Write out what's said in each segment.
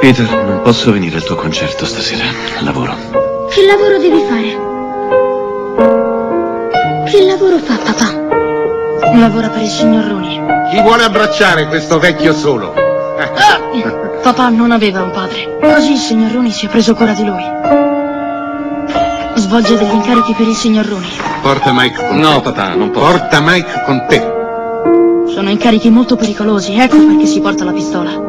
Peter, non posso venire al tuo concerto stasera. Lavoro. Che lavoro devi fare? Che lavoro fa papà? Lavora per il signor Rooney. Chi vuole abbracciare questo vecchio solo? Papà non aveva un padre. Così il signor Rooney si è preso cura di lui. Svolge degli incarichi per il signor Rooney. Porta Mike con No, te. papà, non posso. Porta Mike con te. Sono incarichi molto pericolosi, ecco perché si porta la pistola.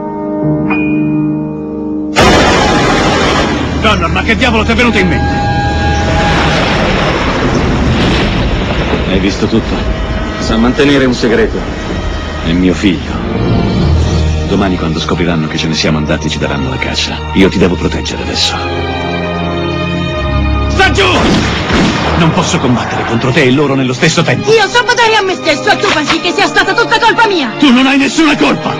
Connor, ma che diavolo ti è venuto in mente? Hai visto tutto? Sa mantenere un segreto. È mio figlio. Domani quando scopriranno che ce ne siamo andati ci daranno la caccia. Io ti devo proteggere adesso. Sta giù! Non posso combattere contro te e loro nello stesso tempo. Io so badare a me stesso e tu pensi che sia stata tutta colpa mia! Tu non hai nessuna colpa!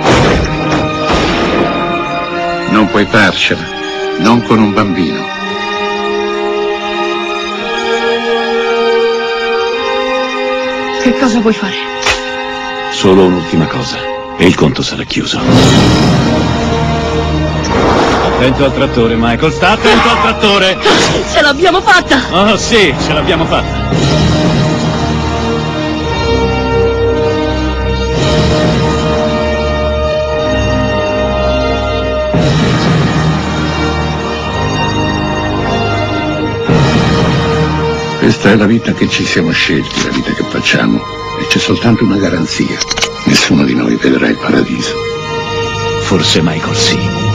Non puoi farcela. Non con un bambino. Che cosa vuoi fare? Solo un'ultima cosa. E il conto sarà chiuso. Attento al trattore, Michael. Sta attento al trattore! Ce l'abbiamo fatta! Oh sì, ce l'abbiamo fatta. Questa è la vita che ci siamo scelti, la vita che facciamo. E c'è soltanto una garanzia. Nessuno di noi vedrà il paradiso. Forse Michael sì.